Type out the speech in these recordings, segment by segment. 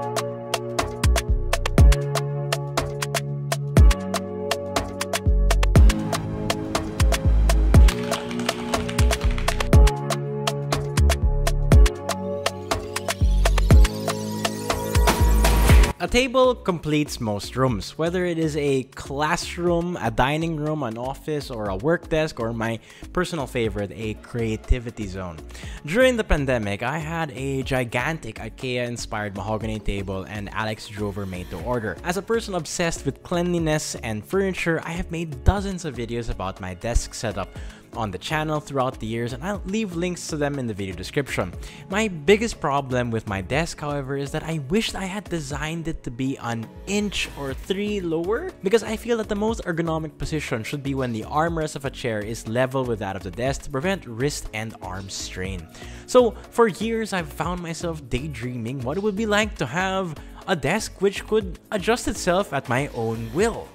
A table completes most rooms, whether it is a classroom, a dining room, an office, or a work desk, or my personal favorite, a creativity zone. During the pandemic, I had a gigantic IKEA-inspired mahogany table and Alex drawer made to order. As a person obsessed with cleanliness and furniture, I have made dozens of videos about my desk setup on the channel throughout the years and I'll leave links to them in the video description. My biggest problem with my desk however is that I wished I had designed it to be an inch or three lower because I feel that the most ergonomic position should be when the armrest of a chair is level with that of the desk to prevent wrist and arm strain. So for years I've found myself daydreaming what it would be like to have a desk which could adjust itself at my own will.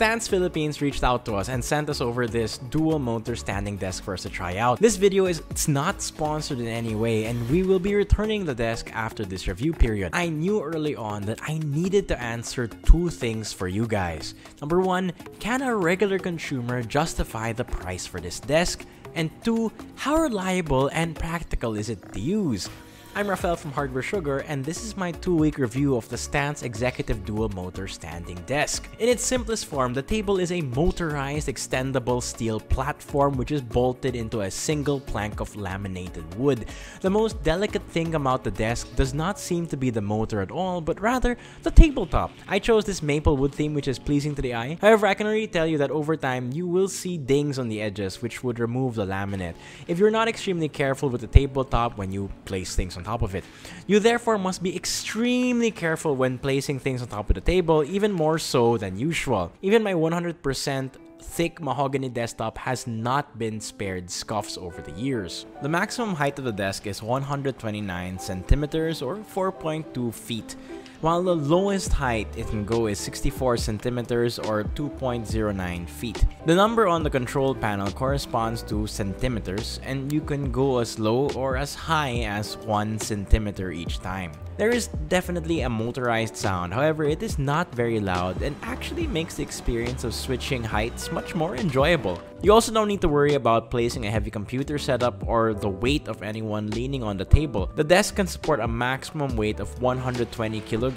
Stance Philippines reached out to us and sent us over this dual motor standing desk for us to try out. This video is it's not sponsored in any way and we will be returning the desk after this review period. I knew early on that I needed to answer two things for you guys. Number one, can a regular consumer justify the price for this desk? And two, how reliable and practical is it to use? I'm Rafael from Hardware Sugar, and this is my two-week review of the Stance Executive Dual Motor Standing Desk. In its simplest form, the table is a motorized extendable steel platform which is bolted into a single plank of laminated wood. The most delicate thing about the desk does not seem to be the motor at all, but rather the tabletop. I chose this maple wood theme which is pleasing to the eye. However, I can already tell you that over time, you will see dings on the edges which would remove the laminate. If you're not extremely careful with the tabletop when you place things on top of it. You therefore must be extremely careful when placing things on top of the table, even more so than usual. Even my 100% thick mahogany desktop has not been spared scuffs over the years. The maximum height of the desk is 129 centimeters or 4.2 feet while the lowest height it can go is 64 centimeters or 2.09 feet. The number on the control panel corresponds to centimeters and you can go as low or as high as 1 centimeter each time. There is definitely a motorized sound, however it is not very loud and actually makes the experience of switching heights much more enjoyable. You also don't need to worry about placing a heavy computer setup or the weight of anyone leaning on the table. The desk can support a maximum weight of 120 kilograms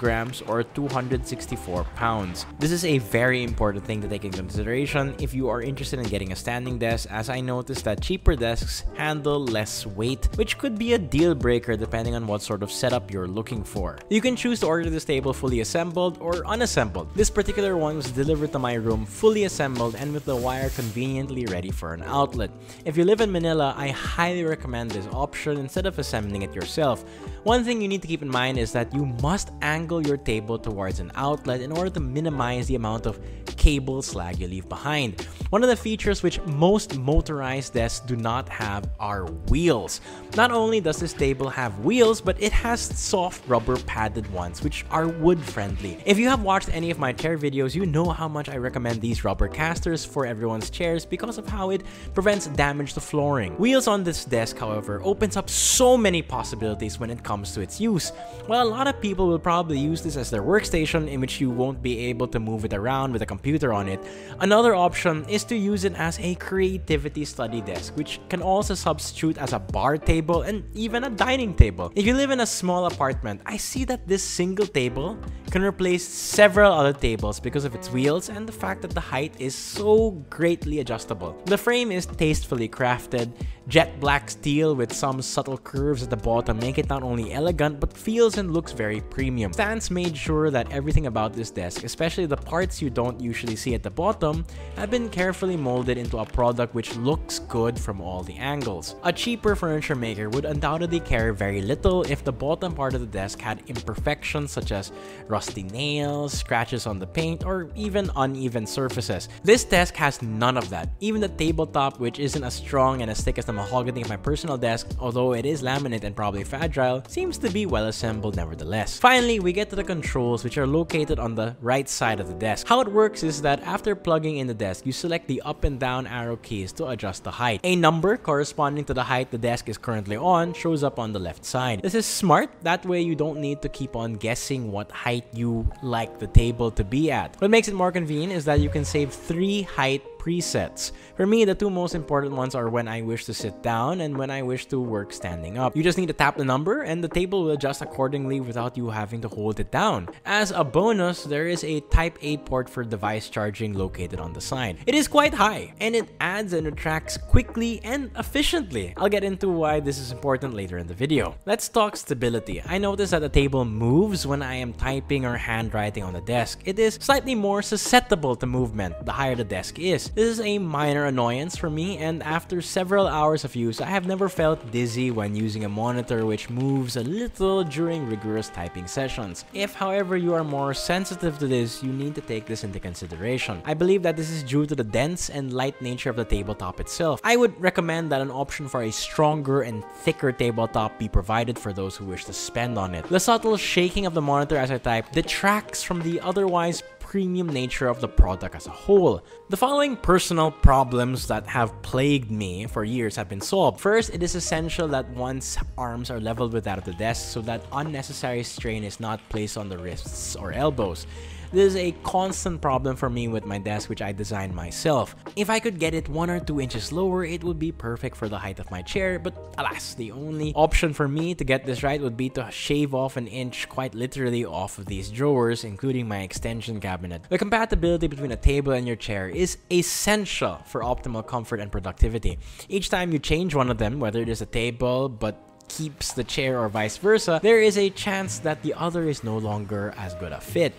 or 264 pounds. This is a very important thing to take into consideration if you are interested in getting a standing desk as I noticed that cheaper desks handle less weight, which could be a deal breaker depending on what sort of setup you're looking for. You can choose to order this table fully assembled or unassembled. This particular one was delivered to my room fully assembled and with the wire conveniently ready for an outlet. If you live in Manila, I highly recommend this option instead of assembling it yourself. One thing you need to keep in mind is that you must angle your table towards an outlet in order to minimize the amount of cable slag you leave behind. One of the features which most motorized desks do not have are wheels. Not only does this table have wheels, but it has soft rubber padded ones which are wood friendly. If you have watched any of my chair videos, you know how much I recommend these rubber casters for everyone's chairs because because of how it prevents damage to flooring. Wheels on this desk, however, opens up so many possibilities when it comes to its use. While a lot of people will probably use this as their workstation in which you won't be able to move it around with a computer on it, another option is to use it as a creativity study desk, which can also substitute as a bar table and even a dining table. If you live in a small apartment, I see that this single table can replace several other tables because of its wheels and the fact that the height is so greatly adjustable the frame is tastefully crafted, jet black steel with some subtle curves at the bottom make it not only elegant but feels and looks very premium. Stance made sure that everything about this desk, especially the parts you don't usually see at the bottom, have been carefully molded into a product which looks good from all the angles. A cheaper furniture maker would undoubtedly care very little if the bottom part of the desk had imperfections such as rusty nails, scratches on the paint, or even uneven surfaces. This desk has none of that. Even the tabletop, which isn't as strong and as thick as the mahogany of my personal desk, although it is laminate and probably fragile, seems to be well assembled nevertheless. Finally, we get to the controls which are located on the right side of the desk. How it works is that after plugging in the desk, you select the up and down arrow keys to adjust the height. A number corresponding to the height the desk is currently on shows up on the left side. This is smart, that way you don't need to keep on guessing what height you like the table to be at. What makes it more convenient is that you can save three height presets. For me, the two most important ones are when I wish to sit down and when I wish to work standing up. You just need to tap the number and the table will adjust accordingly without you having to hold it down. As a bonus, there is a Type A port for device charging located on the side. It is quite high and it adds and retracts quickly and efficiently. I'll get into why this is important later in the video. Let's talk stability. I notice that the table moves when I am typing or handwriting on the desk. It is slightly more susceptible to movement the higher the desk is. This is a minor annoyance for me and after several hours of use, I have never felt dizzy when using a monitor which moves a little during rigorous typing sessions. If however you are more sensitive to this, you need to take this into consideration. I believe that this is due to the dense and light nature of the tabletop itself. I would recommend that an option for a stronger and thicker tabletop be provided for those who wish to spend on it. The subtle shaking of the monitor as I type detracts from the otherwise premium nature of the product as a whole. The following personal problems that have plagued me for years have been solved. First, it is essential that one's arms are leveled with that of the desk so that unnecessary strain is not placed on the wrists or elbows. This is a constant problem for me with my desk which I designed myself. If I could get it 1 or 2 inches lower, it would be perfect for the height of my chair, but alas, the only option for me to get this right would be to shave off an inch quite literally off of these drawers, including my extension cabinet. The compatibility between a table and your chair is essential for optimal comfort and productivity. Each time you change one of them, whether it is a table but keeps the chair or vice versa, there is a chance that the other is no longer as good a fit.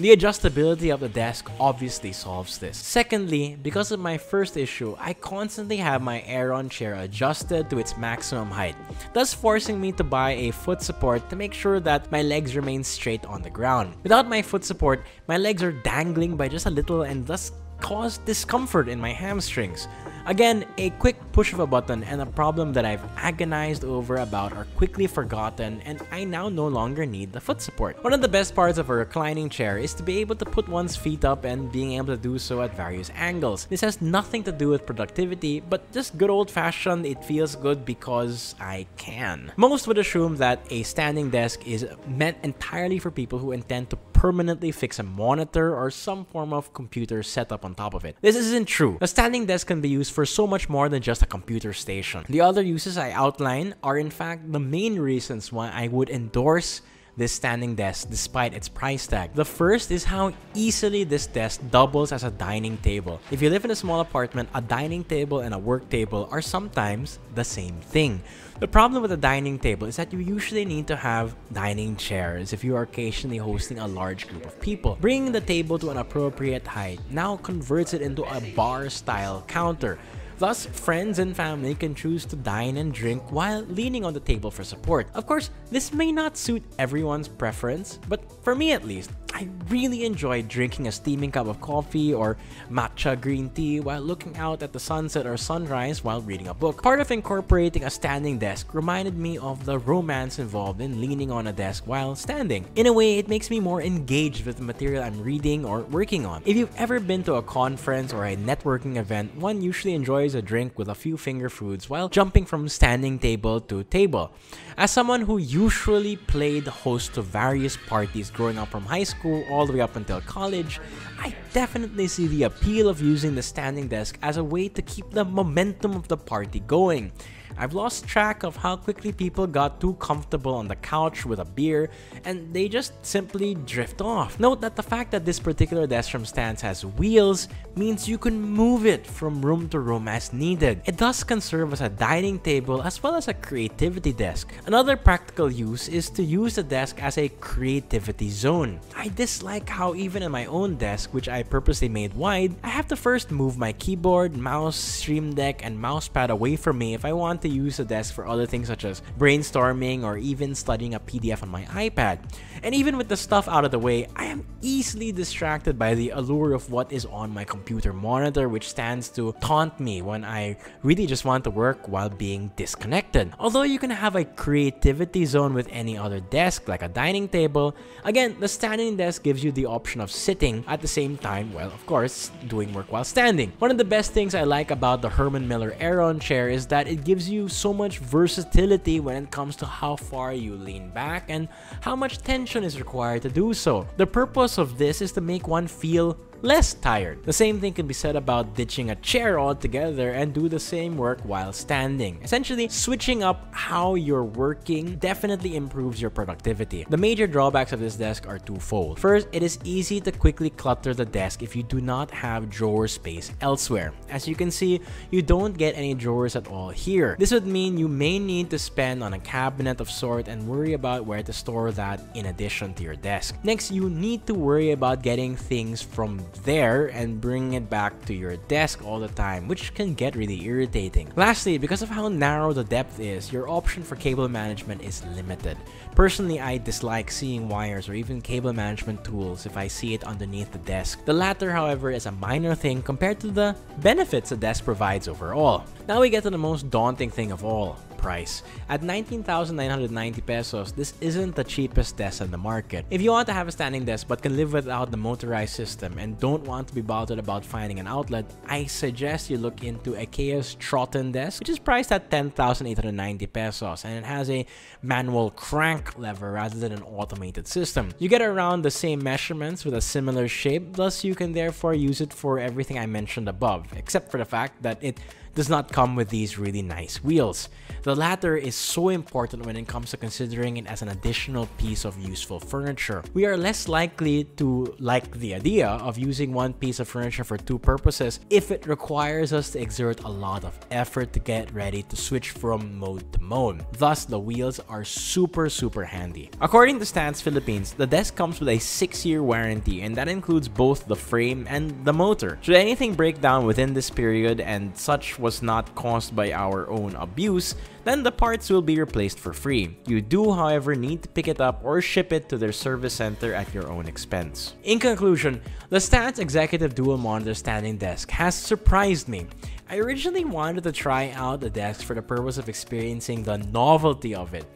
The adjustability of the desk obviously solves this. Secondly, because of my first issue, I constantly have my Aeron chair adjusted to its maximum height, thus forcing me to buy a foot support to make sure that my legs remain straight on the ground. Without my foot support, my legs are dangling by just a little and thus cause discomfort in my hamstrings. Again, a quick push of a button and a problem that I've agonized over about are quickly forgotten and I now no longer need the foot support. One of the best parts of a reclining chair is to be able to put one's feet up and being able to do so at various angles. This has nothing to do with productivity, but just good old fashioned it feels good because I can. Most would assume that a standing desk is meant entirely for people who intend to permanently fix a monitor or some form of computer setup on top of it. This isn't true. A standing desk can be used for so much more than just a computer station. The other uses I outline are in fact the main reasons why I would endorse this standing desk despite its price tag. The first is how easily this desk doubles as a dining table. If you live in a small apartment, a dining table and a work table are sometimes the same thing. The problem with a dining table is that you usually need to have dining chairs if you are occasionally hosting a large group of people. Bringing the table to an appropriate height now converts it into a bar-style counter. Thus, friends and family can choose to dine and drink while leaning on the table for support. Of course, this may not suit everyone's preference, but for me at least, I really enjoy drinking a steaming cup of coffee or matcha green tea while looking out at the sunset or sunrise while reading a book. Part of incorporating a standing desk reminded me of the romance involved in leaning on a desk while standing. In a way, it makes me more engaged with the material I'm reading or working on. If you've ever been to a conference or a networking event, one usually enjoys a drink with a few finger foods while jumping from standing table to table. As someone who usually played host to various parties growing up from high school, school all the way up until college, I definitely see the appeal of using the standing desk as a way to keep the momentum of the party going. I've lost track of how quickly people got too comfortable on the couch with a beer and they just simply drift off. Note that the fact that this particular desk from Stance has wheels means you can move it from room to room as needed. It thus can serve as a dining table as well as a creativity desk. Another practical use is to use the desk as a creativity zone. I dislike how even in my own desk, which I purposely made wide, I have to first move my keyboard, mouse, stream deck, and mousepad away from me if I want to use the desk for other things such as brainstorming or even studying a PDF on my iPad. And even with the stuff out of the way, I am easily distracted by the allure of what is on my computer monitor, which stands to taunt me when I really just want to work while being disconnected. Although you can have a creativity zone with any other desk, like a dining table, again, the standing desk gives you the option of sitting at the same time, well, of course, doing work while standing. One of the best things I like about the Herman Miller Aeron chair is that it gives you so much versatility when it comes to how far you lean back and how much tension is required to do so. The purpose of this is to make one feel less tired. The same thing can be said about ditching a chair altogether and do the same work while standing. Essentially, switching up how you're working definitely improves your productivity. The major drawbacks of this desk are twofold. First, it is easy to quickly clutter the desk if you do not have drawer space elsewhere. As you can see, you don't get any drawers at all here. This would mean you may need to spend on a cabinet of sort and worry about where to store that in addition to your desk. Next, you need to worry about getting things from there and bring it back to your desk all the time, which can get really irritating. Lastly, because of how narrow the depth is, your option for cable management is limited. Personally, I dislike seeing wires or even cable management tools if I see it underneath the desk. The latter, however, is a minor thing compared to the benefits a desk provides overall. Now we get to the most daunting thing of all, price. At 19,990 pesos, this isn't the cheapest desk on the market. If you want to have a standing desk but can live without the motorized system and don't want to be bothered about finding an outlet, I suggest you look into IKEA's Trotten desk, which is priced at 10,890 pesos and it has a manual crank lever rather than an automated system. You get around the same measurements with a similar shape, thus you can therefore use it for everything I mentioned above, except for the fact that it does not come with these really nice wheels. The latter is so important when it comes to considering it as an additional piece of useful furniture. We are less likely to like the idea of using one piece of furniture for two purposes if it requires us to exert a lot of effort to get ready to switch from mode to mode. Thus, the wheels are super super handy. According to Stance Philippines, the desk comes with a 6-year warranty and that includes both the frame and the motor. Should anything break down within this period and such was not caused by our own abuse, then the parts will be replaced for free. You do, however, need to pick it up or ship it to their service center at your own expense. In conclusion, the Stance Executive Dual Monitor Standing Desk has surprised me. I originally wanted to try out the desk for the purpose of experiencing the novelty of it.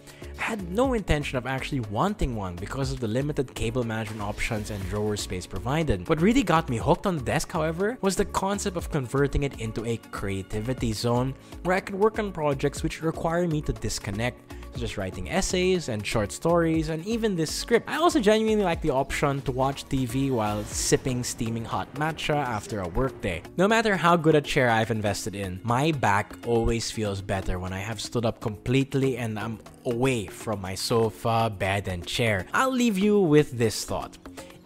Had no intention of actually wanting one because of the limited cable management options and drawer space provided. What really got me hooked on the desk, however, was the concept of converting it into a creativity zone where I could work on projects which require me to disconnect as writing essays and short stories and even this script. I also genuinely like the option to watch TV while sipping steaming hot matcha after a workday. No matter how good a chair I've invested in, my back always feels better when I have stood up completely and I'm away from my sofa, bed, and chair. I'll leave you with this thought.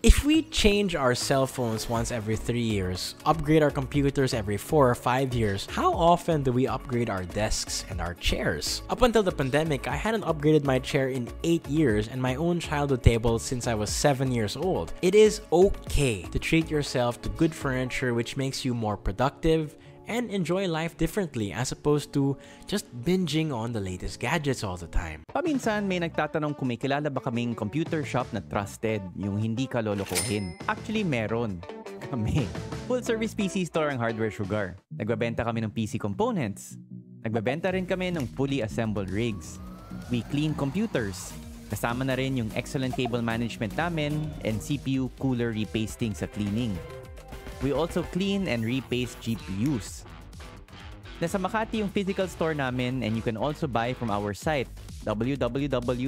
If we change our cell phones once every 3 years, upgrade our computers every 4 or 5 years, how often do we upgrade our desks and our chairs? Up until the pandemic, I hadn't upgraded my chair in 8 years and my own childhood table since I was 7 years old. It is okay to treat yourself to good furniture which makes you more productive, and enjoy life differently as opposed to just binging on the latest gadgets all the time. Paminsan may nagtatanong kung may kilala ba kaming computer shop na trusted, yung hindi ka lolokohin. Actually, meron. Kami. Full service PC store ang Hardware Sugar. Nagbabenta kami ng PC components. Nagbabenta rin kami ng fully assembled rigs. We clean computers. Kasama na rin yung excellent cable management namin and CPU cooler repasting sa cleaning. We also clean and repaste GPUs. Nasa Makati yung physical store namin and you can also buy from our site www.hwsugar.ph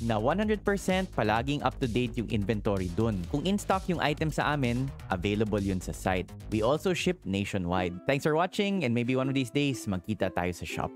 na 100% palaging up-to-date yung inventory dun. Kung in-stock yung item sa amin, available yun sa site. We also ship nationwide. Thanks for watching and maybe one of these days magkita tayo sa shop.